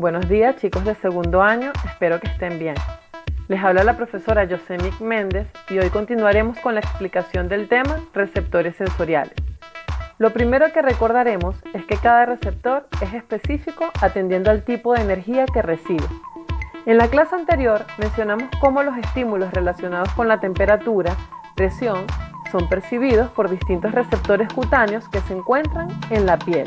Buenos días chicos de segundo año, espero que estén bien. Les habla la profesora Yosemic Méndez y hoy continuaremos con la explicación del tema receptores sensoriales. Lo primero que recordaremos es que cada receptor es específico atendiendo al tipo de energía que recibe. En la clase anterior mencionamos cómo los estímulos relacionados con la temperatura, presión, son percibidos por distintos receptores cutáneos que se encuentran en la piel.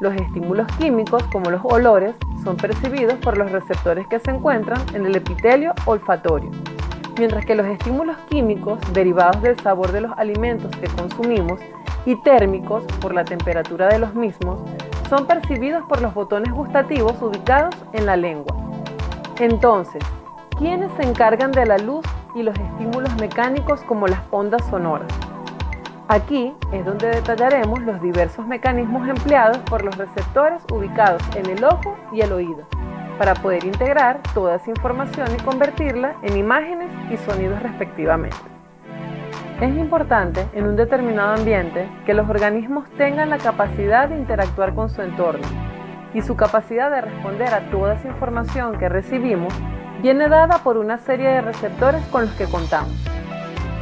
Los estímulos químicos, como los olores, son percibidos por los receptores que se encuentran en el epitelio olfatorio, mientras que los estímulos químicos derivados del sabor de los alimentos que consumimos y térmicos por la temperatura de los mismos son percibidos por los botones gustativos ubicados en la lengua. Entonces, ¿quiénes se encargan de la luz y los estímulos mecánicos como las ondas sonoras? Aquí es donde detallaremos los diversos mecanismos empleados por los receptores ubicados en el ojo y el oído, para poder integrar toda esa información y convertirla en imágenes y sonidos respectivamente. Es importante en un determinado ambiente que los organismos tengan la capacidad de interactuar con su entorno y su capacidad de responder a toda esa información que recibimos viene dada por una serie de receptores con los que contamos.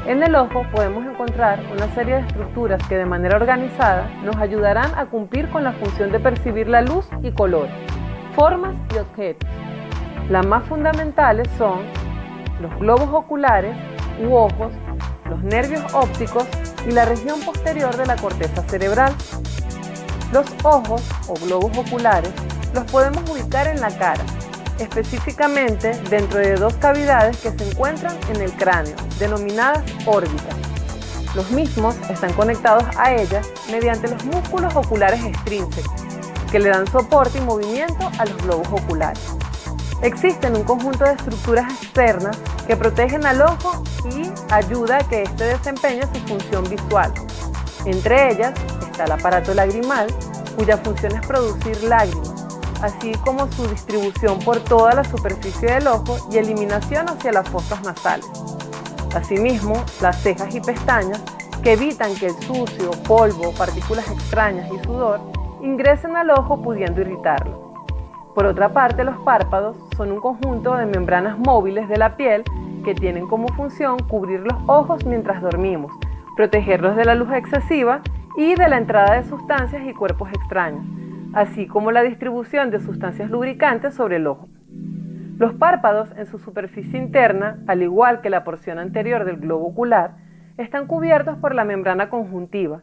En el ojo podemos encontrar una serie de estructuras que de manera organizada nos ayudarán a cumplir con la función de percibir la luz y color, formas y objetos. Las más fundamentales son los globos oculares u ojos, los nervios ópticos y la región posterior de la corteza cerebral. Los ojos o globos oculares los podemos ubicar en la cara, específicamente dentro de dos cavidades que se encuentran en el cráneo, denominadas órbitas. Los mismos están conectados a ellas mediante los músculos oculares extrínsecos, que le dan soporte y movimiento a los globos oculares. Existen un conjunto de estructuras externas que protegen al ojo y ayuda a que éste desempeñe su función visual. Entre ellas está el aparato lagrimal, cuya función es producir lágrimas así como su distribución por toda la superficie del ojo y eliminación hacia las fosas nasales. Asimismo, las cejas y pestañas que evitan que el sucio, polvo, partículas extrañas y sudor ingresen al ojo pudiendo irritarlo. Por otra parte, los párpados son un conjunto de membranas móviles de la piel que tienen como función cubrir los ojos mientras dormimos, protegerlos de la luz excesiva y de la entrada de sustancias y cuerpos extraños, así como la distribución de sustancias lubricantes sobre el ojo. Los párpados en su superficie interna, al igual que la porción anterior del globo ocular, están cubiertos por la membrana conjuntiva.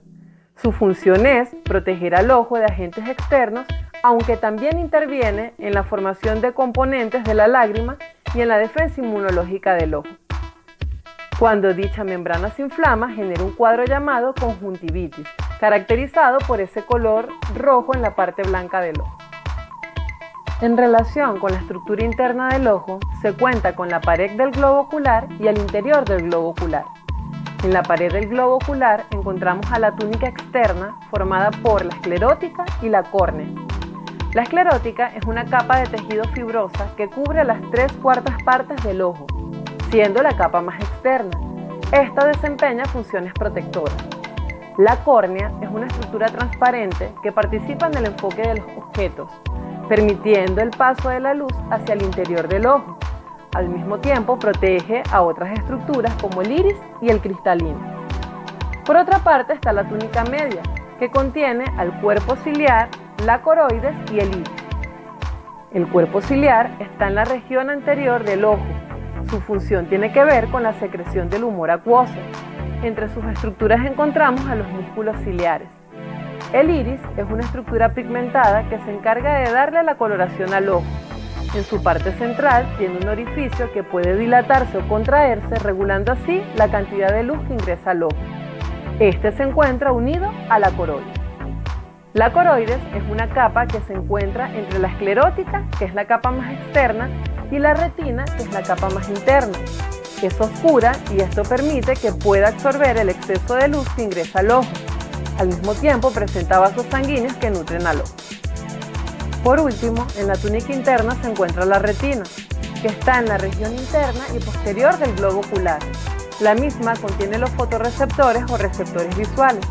Su función es proteger al ojo de agentes externos, aunque también interviene en la formación de componentes de la lágrima y en la defensa inmunológica del ojo. Cuando dicha membrana se inflama, genera un cuadro llamado conjuntivitis, caracterizado por ese color rojo en la parte blanca del ojo. En relación con la estructura interna del ojo, se cuenta con la pared del globo ocular y el interior del globo ocular. En la pared del globo ocular encontramos a la túnica externa formada por la esclerótica y la córnea. La esclerótica es una capa de tejido fibrosa que cubre las tres cuartas partes del ojo, siendo la capa más externa. Esta desempeña funciones protectoras. La córnea es una estructura transparente que participa en el enfoque de los objetos, permitiendo el paso de la luz hacia el interior del ojo. Al mismo tiempo protege a otras estructuras como el iris y el cristalino. Por otra parte está la túnica media, que contiene al cuerpo ciliar, la coroides y el iris. El cuerpo ciliar está en la región anterior del ojo. Su función tiene que ver con la secreción del humor acuoso, entre sus estructuras encontramos a los músculos ciliares. El iris es una estructura pigmentada que se encarga de darle la coloración al ojo. En su parte central tiene un orificio que puede dilatarse o contraerse, regulando así la cantidad de luz que ingresa al ojo. Este se encuentra unido a la coroides. La coroides es una capa que se encuentra entre la esclerótica, que es la capa más externa, y la retina, que es la capa más interna es oscura y esto permite que pueda absorber el exceso de luz que ingresa al ojo. Al mismo tiempo presenta vasos sanguíneos que nutren al ojo. Por último, en la túnica interna se encuentra la retina, que está en la región interna y posterior del globo ocular. La misma contiene los fotorreceptores o receptores visuales,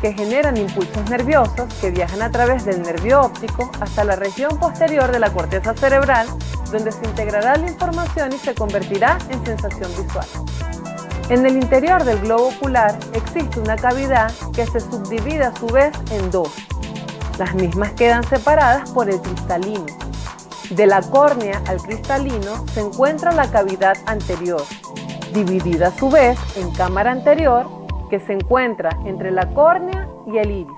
que generan impulsos nerviosos que viajan a través del nervio óptico hasta la región posterior de la corteza cerebral, donde se integrará la información y se convertirá en sensación visual. En el interior del globo ocular existe una cavidad que se subdivide a su vez en dos. Las mismas quedan separadas por el cristalino. De la córnea al cristalino se encuentra la cavidad anterior, dividida a su vez en cámara anterior que se encuentra entre la córnea y el iris.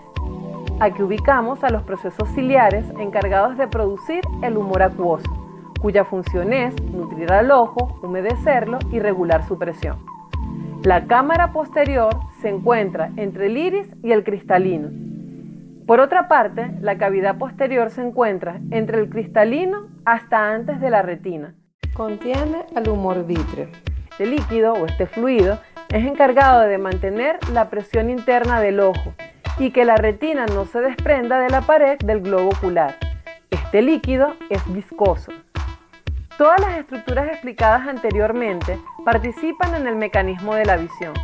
Aquí ubicamos a los procesos ciliares encargados de producir el humor acuoso, cuya función es nutrir al ojo, humedecerlo y regular su presión. La cámara posterior se encuentra entre el iris y el cristalino. Por otra parte, la cavidad posterior se encuentra entre el cristalino hasta antes de la retina. Contiene el humor vítreo. Este líquido o este fluido es encargado de mantener la presión interna del ojo y que la retina no se desprenda de la pared del globo ocular. Este líquido es viscoso. Todas las estructuras explicadas anteriormente participan en el mecanismo de la visión.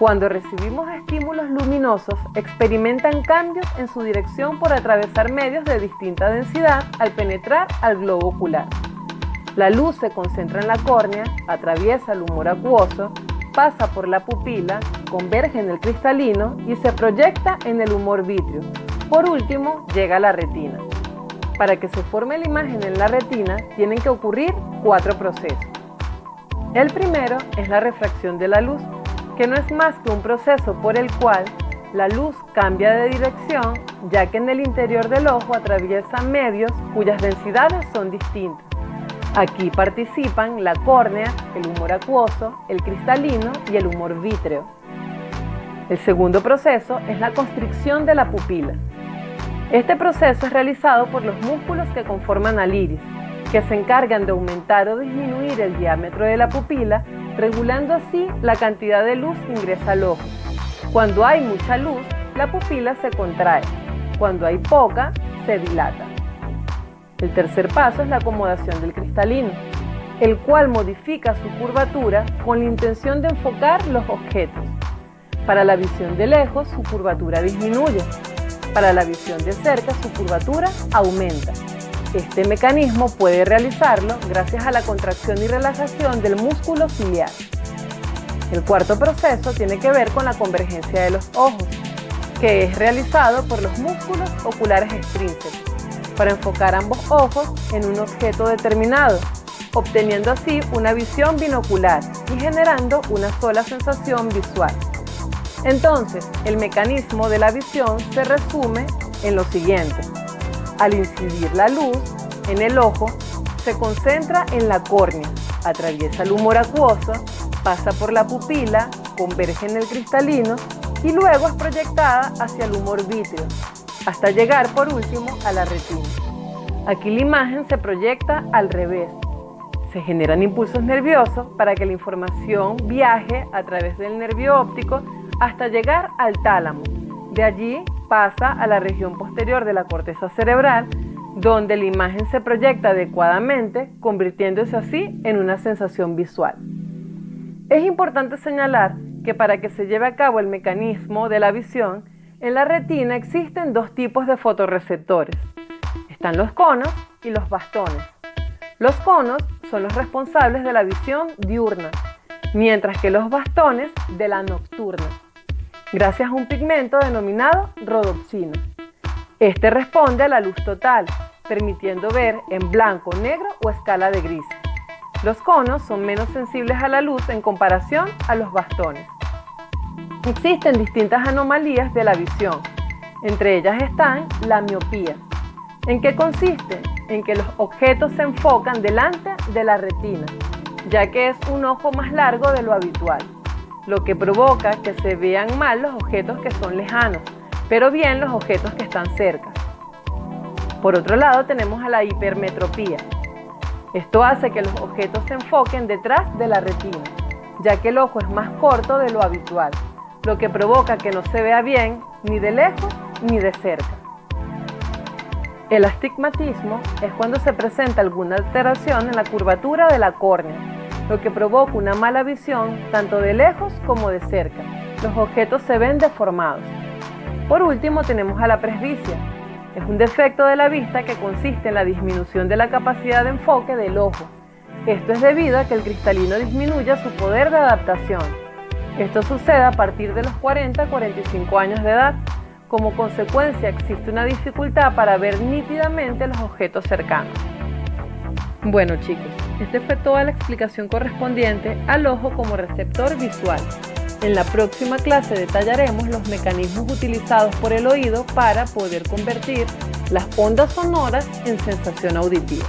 Cuando recibimos estímulos luminosos, experimentan cambios en su dirección por atravesar medios de distinta densidad al penetrar al globo ocular. La luz se concentra en la córnea, atraviesa el humor acuoso, pasa por la pupila, converge en el cristalino y se proyecta en el humor vítreo. Por último, llega a la retina. Para que se forme la imagen en la retina, tienen que ocurrir cuatro procesos. El primero es la refracción de la luz, que no es más que un proceso por el cual la luz cambia de dirección, ya que en el interior del ojo atraviesa medios cuyas densidades son distintas. Aquí participan la córnea, el humor acuoso, el cristalino y el humor vítreo. El segundo proceso es la constricción de la pupila. Este proceso es realizado por los músculos que conforman al iris, que se encargan de aumentar o disminuir el diámetro de la pupila, regulando así la cantidad de luz que ingresa al ojo. Cuando hay mucha luz, la pupila se contrae. Cuando hay poca, se dilata. El tercer paso es la acomodación del cristalino, el cual modifica su curvatura con la intención de enfocar los objetos. Para la visión de lejos, su curvatura disminuye. Para la visión de cerca, su curvatura aumenta. Este mecanismo puede realizarlo gracias a la contracción y relajación del músculo ciliar. El cuarto proceso tiene que ver con la convergencia de los ojos, que es realizado por los músculos oculares extrínsecos para enfocar ambos ojos en un objeto determinado, obteniendo así una visión binocular y generando una sola sensación visual. Entonces, el mecanismo de la visión se resume en lo siguiente. Al incidir la luz en el ojo, se concentra en la córnea, atraviesa el humor acuoso, pasa por la pupila, converge en el cristalino y luego es proyectada hacia el humor vítreo, hasta llegar por último a la retina. Aquí la imagen se proyecta al revés. Se generan impulsos nerviosos para que la información viaje a través del nervio óptico hasta llegar al tálamo. De allí pasa a la región posterior de la corteza cerebral, donde la imagen se proyecta adecuadamente, convirtiéndose así en una sensación visual. Es importante señalar que para que se lleve a cabo el mecanismo de la visión, en la retina existen dos tipos de fotorreceptores. Están los conos y los bastones. Los conos son los responsables de la visión diurna, mientras que los bastones de la nocturna, gracias a un pigmento denominado rodopsina. Este responde a la luz total, permitiendo ver en blanco, negro o escala de gris. Los conos son menos sensibles a la luz en comparación a los bastones. Existen distintas anomalías de la visión. Entre ellas están la miopía. ¿En qué consiste? En que los objetos se enfocan delante de la retina, ya que es un ojo más largo de lo habitual, lo que provoca que se vean mal los objetos que son lejanos, pero bien los objetos que están cerca. Por otro lado tenemos a la hipermetropía. Esto hace que los objetos se enfoquen detrás de la retina, ya que el ojo es más corto de lo habitual lo que provoca que no se vea bien ni de lejos ni de cerca. El astigmatismo es cuando se presenta alguna alteración en la curvatura de la córnea, lo que provoca una mala visión tanto de lejos como de cerca. Los objetos se ven deformados. Por último tenemos a la presbicia. Es un defecto de la vista que consiste en la disminución de la capacidad de enfoque del ojo. Esto es debido a que el cristalino disminuye su poder de adaptación. Esto sucede a partir de los 40-45 años de edad. Como consecuencia existe una dificultad para ver nítidamente los objetos cercanos. Bueno chicos, esta fue toda la explicación correspondiente al ojo como receptor visual. En la próxima clase detallaremos los mecanismos utilizados por el oído para poder convertir las ondas sonoras en sensación auditiva.